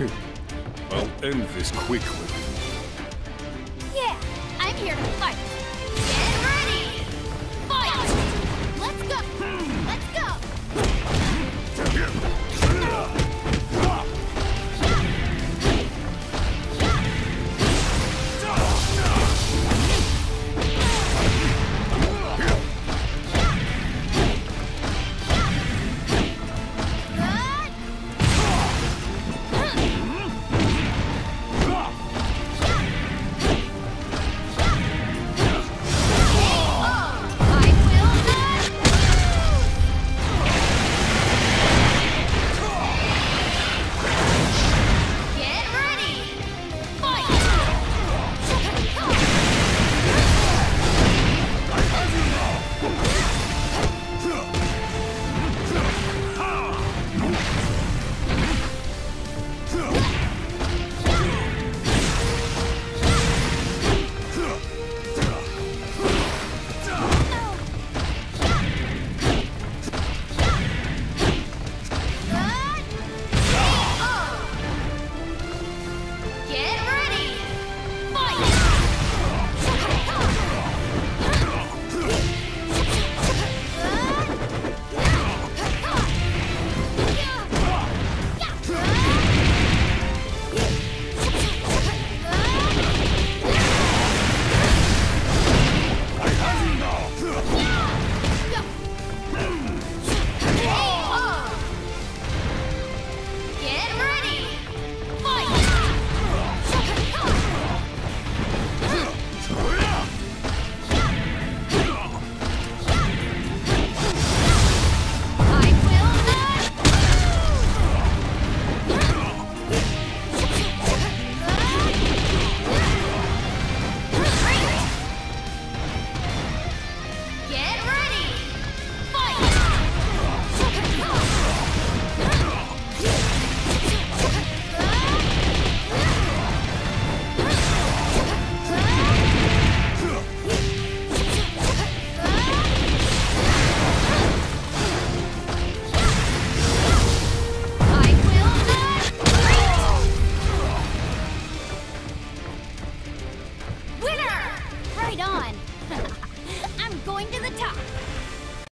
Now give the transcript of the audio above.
I'll end this quickly. Yeah, I'm here to fight. right on. I'm going to the top.